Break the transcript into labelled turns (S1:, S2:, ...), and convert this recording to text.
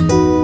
S1: you.